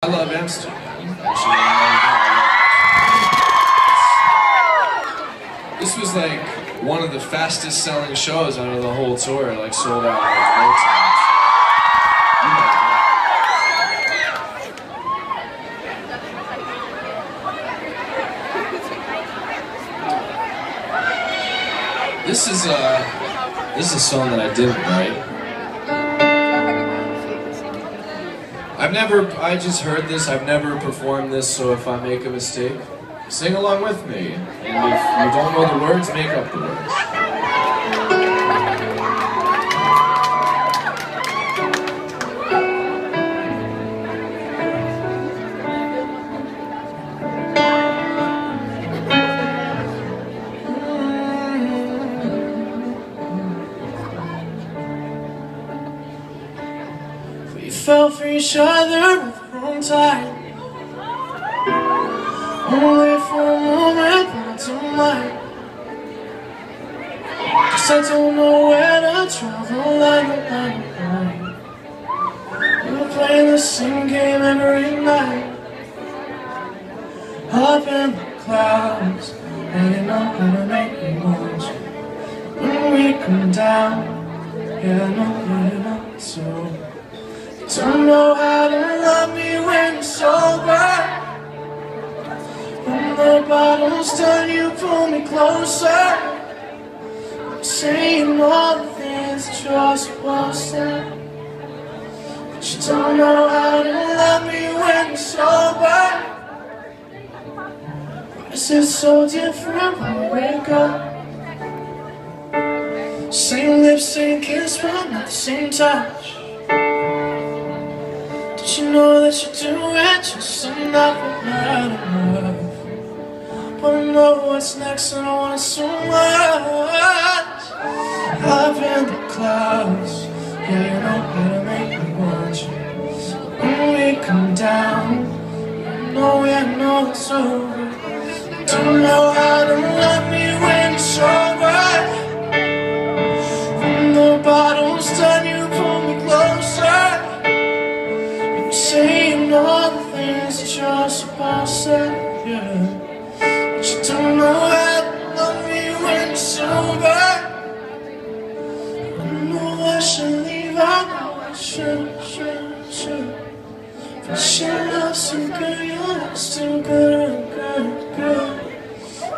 I love Amsterdam. This was like one of the fastest selling shows out of the whole tour. Like sold out like. This is uh, this is a song that I didn't write. I've never, I just heard this, I've never performed this, so if I make a mistake, sing along with me. And if you don't know the words, make up the words. Fell for each other at the wrong time. Only for a moment, but tonight Cause I don't know where to draw the line, the line, the line We're playing the same game every night. Up in the clouds And you're not gonna make me want you When we come down Yeah, I know you're not so don't know how to love me when you're sober When the bottle's done, you pull me closer. I'm saying all the things you're supposed to But you don't know how to love me when you're sober Why is it so different when we wake up? Same lips, same kiss, but not the same touch did you know that you do it just enough but not enough? Wanna know what's next and I want it so much Up in the clouds. Yeah, you know to make me want you When we come down I know, I know it's over. Don't know how to saying all the things that you're supposed to, yeah. But you don't know how to love me when you're sober. I know I should leave, I know I should, should, should. But your love's so good, your love's so good, good, good.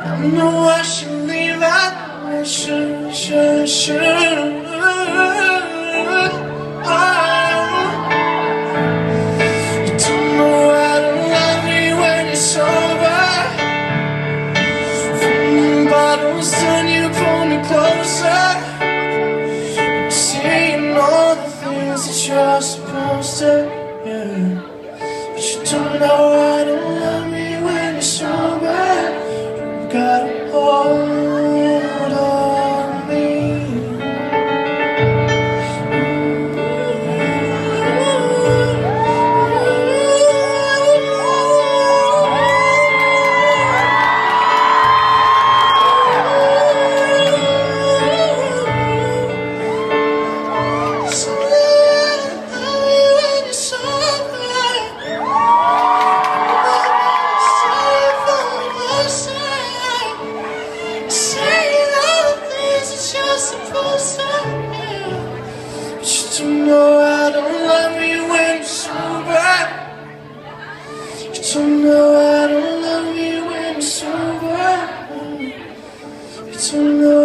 I know I should leave, I know I should, should, should. You're supposed to sober.